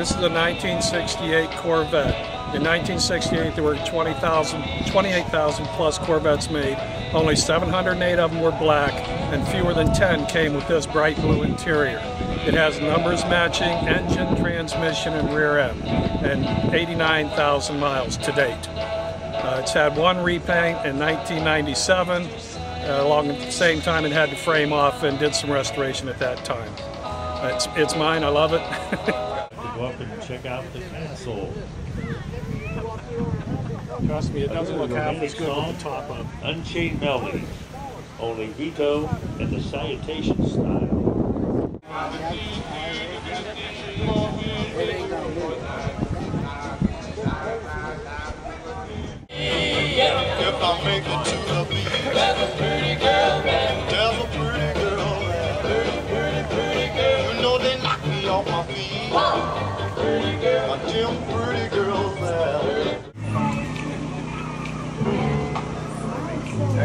This is a 1968 Corvette. In 1968, there were 20,000, 28,000 plus Corvettes made. Only 708 of them were black, and fewer than 10 came with this bright blue interior. It has numbers matching engine, transmission, and rear end, and 89,000 miles to date. Uh, it's had one repaint in 1997. Uh, along at the same time, it had the frame off and did some restoration at that time. It's, it's mine. I love it. Go up and check out the castle. Trust me, it doesn't look half as good with the top up. Unchained Melody. Only Vito and the Salutation style. If I make it to the beach, there's a pretty girl there. There's a pretty girl there. Pretty, pretty, pretty girl. You know they knock me off my feet.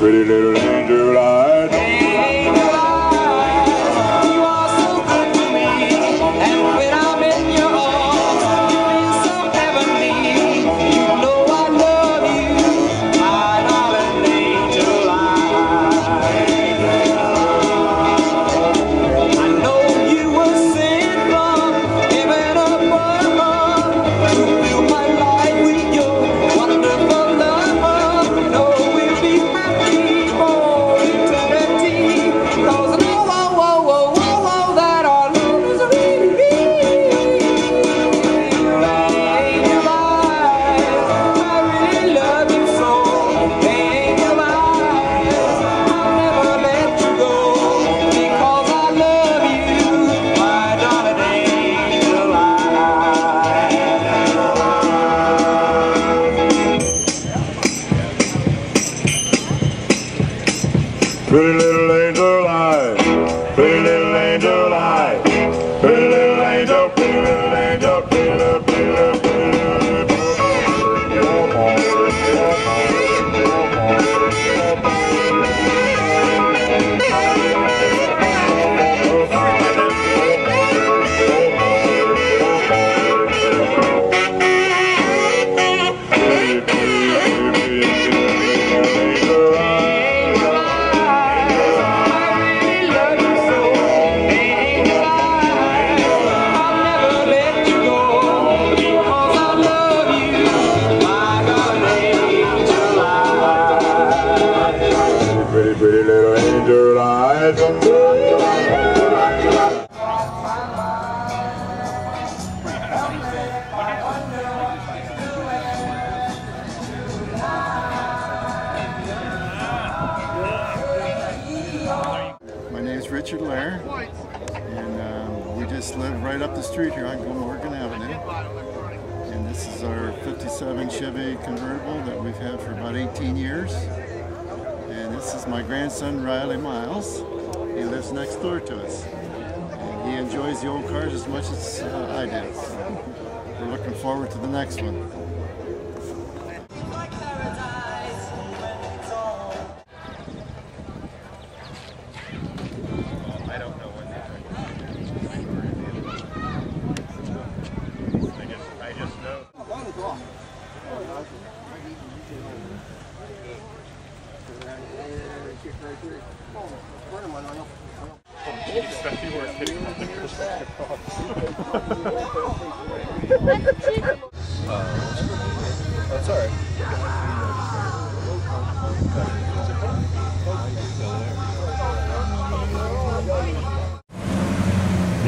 pretty little angel Pretty little angel eyes. Pretty little angel eyes. And um, we just live right up the street here on Glamorgan Avenue. And this is our 57 Chevy convertible that we've had for about 18 years. And this is my grandson Riley Miles. He lives next door to us. And he enjoys the old cars as much as uh, I do. We're looking forward to the next one.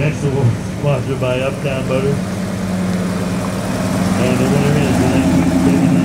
Next one sponsored by Uptown Motor. And the winner is the 1979